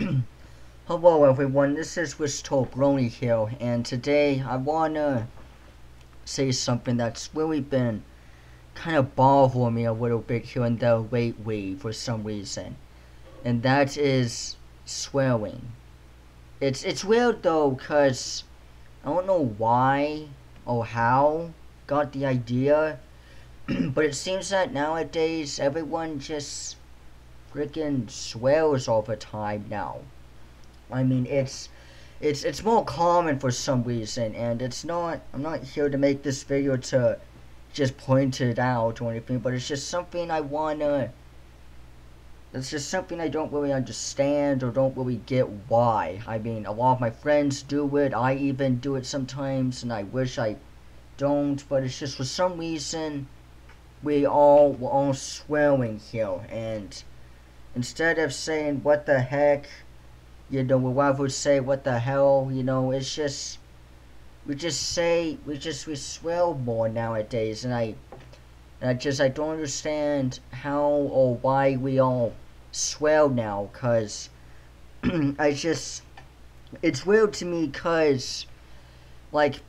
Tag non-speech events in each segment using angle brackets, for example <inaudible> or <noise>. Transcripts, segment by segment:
<clears throat> Hello everyone, this is Wisto Brony here, and today I wanna say something that's really been kind of bothering me a little bit here in the lately for some reason, and that is swearing. It's it's weird though, cause I don't know why or how got the idea, <clears throat> but it seems that nowadays everyone just freaking all the time now. I mean, it's it's it's more common for some reason, and it's not. I'm not here to make this video to just point it out or anything, but it's just something I wanna. It's just something I don't really understand or don't really get why. I mean, a lot of my friends do it. I even do it sometimes, and I wish I don't. But it's just for some reason we all we're all swearing here, and instead of saying what the heck, you know, we would say what the hell, you know, it's just we just say we just we swear more nowadays. And I and I just I don't understand how or why we all swell now cuz <clears throat> I just it's weird to me cuz like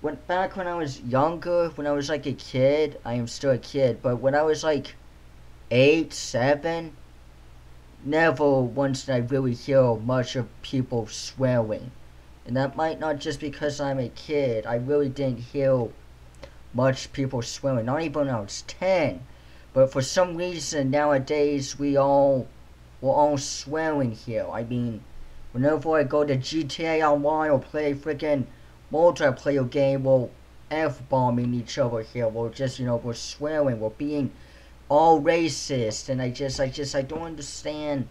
when back when I was younger, when I was like a kid, I am still a kid, but when I was like eight, seven, never once did I really hear much of people swearing. And that might not just because I'm a kid. I really didn't hear much people swearing. Not even when I was 10. But for some reason nowadays we all we're all swearing here. I mean, whenever I go to GTA Online or play freaking multiplayer game, we're f-bombing each other here. We're just, you know, we're swearing. We're being all racist and I just I just I don't understand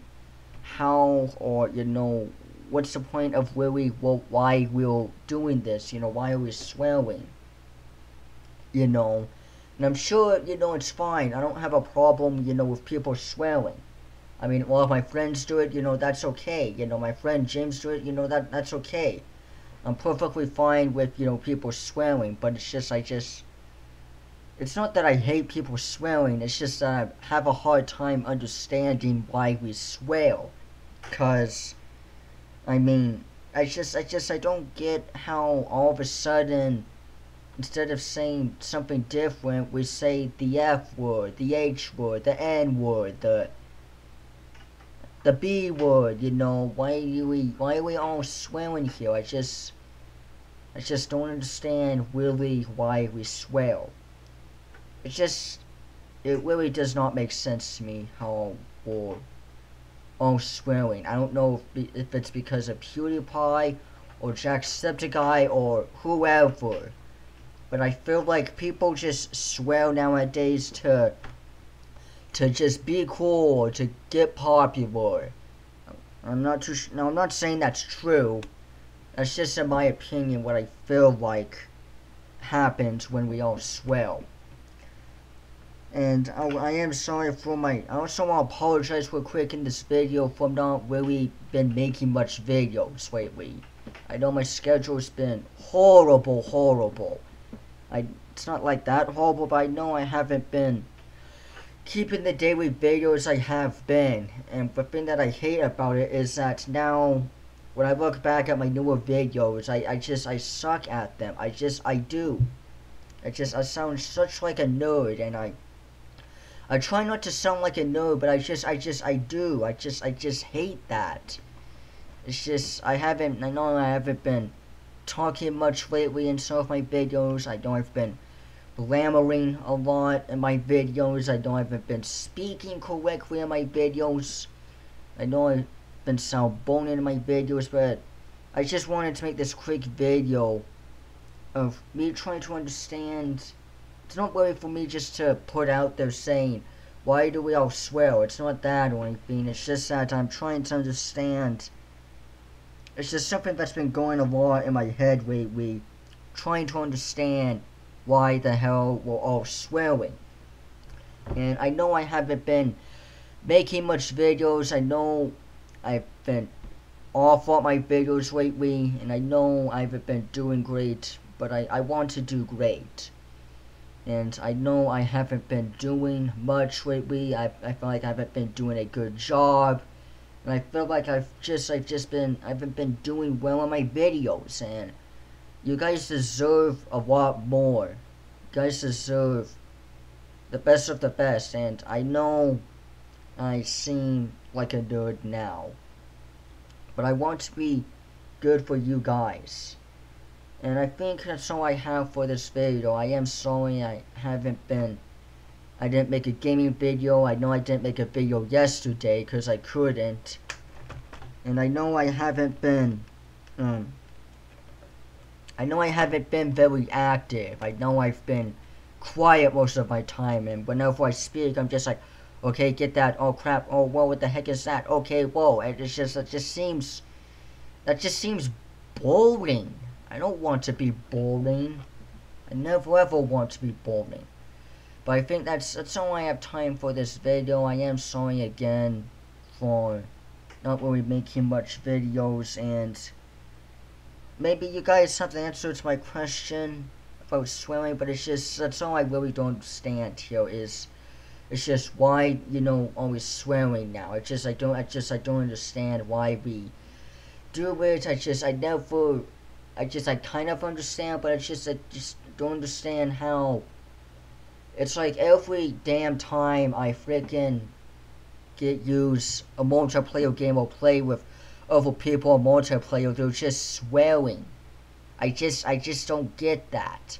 how or you know what's the point of really well, why we're doing this you know why are we swearing? You know? And I'm sure you know it's fine. I don't have a problem you know with people swearing. I mean lot of my friends do it you know that's okay. You know my friend James do it you know that that's okay. I'm perfectly fine with you know people swearing but it's just I just it's not that I hate people swearing, it's just that I have a hard time understanding why we swear. Cause, I mean, I just, I just, I don't get how all of a sudden, instead of saying something different, we say the F word, the H word, the N word, the, the B word, you know, why do we, why are we all swearing here? I just, I just don't understand really why we swear it just it really does not make sense to me how or all swearing. I don't know if, it's because of PewDiePie or Jacksepticeye or whoever. But I feel like people just swear nowadays to to just be cool or to get popular. I'm not too no, I'm not saying that's true. That's just in my opinion what I feel like happens when we all swear and I, I, am sorry for my I also want to apologize real quick in this video for not really been making much videos lately. I know my schedule's been horrible horrible. I it's not like that horrible but I know I haven't been keeping the daily videos I have been. And the thing that I hate about it is that now when I look back at my newer videos I, I just I suck at them. I just I do. I just I sound such like a nerd and I I try not to sound like a nerd, but I just, I just, I do. I just, I just hate that. It's just, I haven't, I know I haven't been talking much lately in some of my videos. I know I've been blammering a lot in my videos. I know I haven't been speaking correctly in my videos. I know I've been sound boning in my videos, but I just wanted to make this quick video of me trying to understand it's not really for me just to put out there saying, why do we all swear? It's not that or anything. It's just that I'm trying to understand. It's just something that's been going a lot in my head lately. Trying to understand why the hell we're all swearing. And I know I haven't been making much videos. I know I've been off on my videos lately. And I know I haven't been doing great. But I, I want to do great and I know I haven't been doing much lately. I, I feel like I haven't been doing a good job And I feel like I've just I've just been I haven't been doing well on my videos and you guys deserve a lot more. You guys deserve the best of the best and I know I seem like a nerd now. But I want to be good for you guys. And I think that's all I have for this video. I am sorry I haven't been... I didn't make a gaming video. I know I didn't make a video yesterday because I couldn't. And I know I haven't been... Um, I know I haven't been very active. I know I've been quiet most of my time. And whenever I speak, I'm just like... Okay, get that. Oh crap. Oh, whoa, what the heck is that? Okay, whoa. It's just, it just seems, that just seems boring. I don't want to be boring. I never ever want to be boring. But I think that's, that's all I have time for this video. I am sorry again for not really making much videos and maybe you guys have the answer to my question about swimming, but it's just, that's all I really don't understand here is it's just why you know always swearing now. It's just I don't I just I don't understand why we do it. I just I never I just I kind of understand, but it's just I just don't understand how. It's like every damn time I freaking get use a multiplayer game or play with other people on multiplayer, they're just swearing. I just I just don't get that.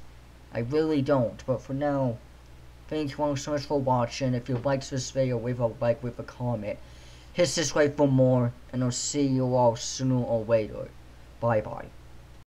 I really don't. But for now. Thank you all so much for watching. If you liked this video, leave a like with a comment. Hit subscribe for more, and I'll see you all sooner or later. Bye bye.